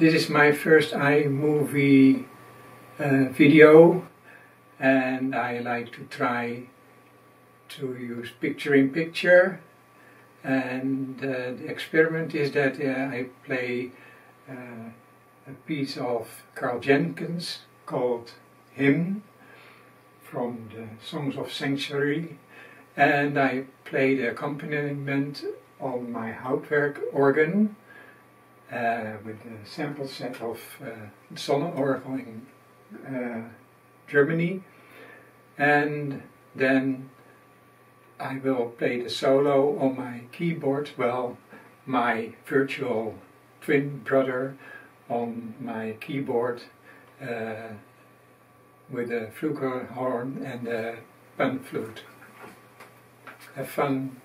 This is my first iMovie uh, video and I like to try to use picture-in-picture and uh, the experiment is that uh, I play uh, a piece of Karl Jenkins called Hymn from the Songs of Sanctuary and I play the accompaniment on my Hauptwerk organ uh, with a sample set of uh, Sonnenorgel in uh, Germany and then I will play the solo on my keyboard while my virtual twin brother on my keyboard uh, with a flugelhorn and a pan flute. Have fun